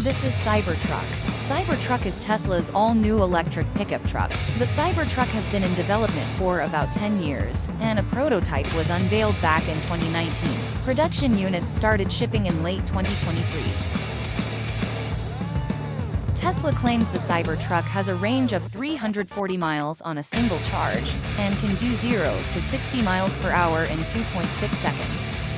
This is Cybertruck. Cybertruck is Tesla's all-new electric pickup truck. The Cybertruck has been in development for about 10 years, and a prototype was unveiled back in 2019. Production units started shipping in late 2023. Tesla claims the Cybertruck has a range of 340 miles on a single charge and can do 0 to 60 miles per hour in 2.6 seconds.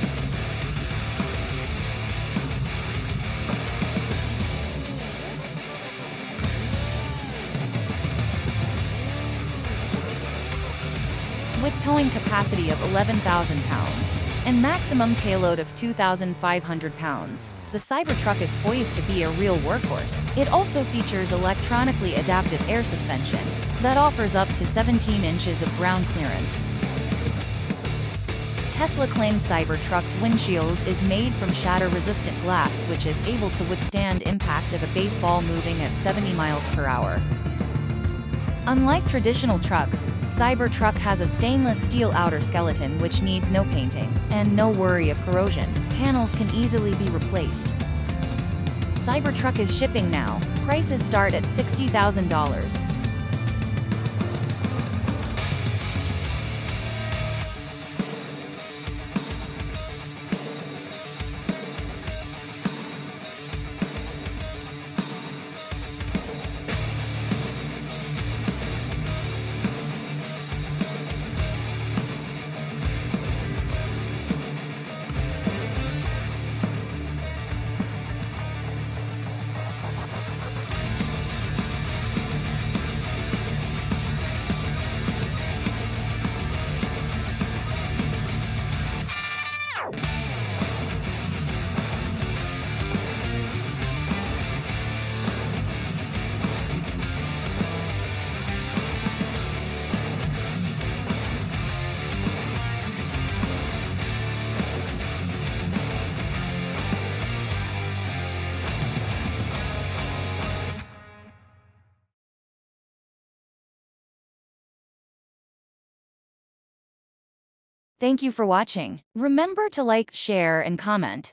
With towing capacity of 11,000 pounds and maximum payload of 2,500 pounds. The Cybertruck is poised to be a real workhorse. It also features electronically adaptive air suspension that offers up to 17 inches of ground clearance. Tesla claims Cybertruck's windshield is made from shatter-resistant glass which is able to withstand impact of a baseball moving at 70 miles per hour. Unlike traditional trucks, Cybertruck has a stainless steel outer skeleton which needs no painting, and no worry of corrosion. Panels can easily be replaced. Cybertruck is shipping now. Prices start at $60,000. Thank you for watching. Remember to like, share, and comment.